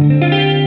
Música